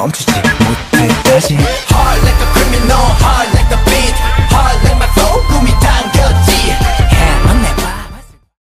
멈추지 못할 다시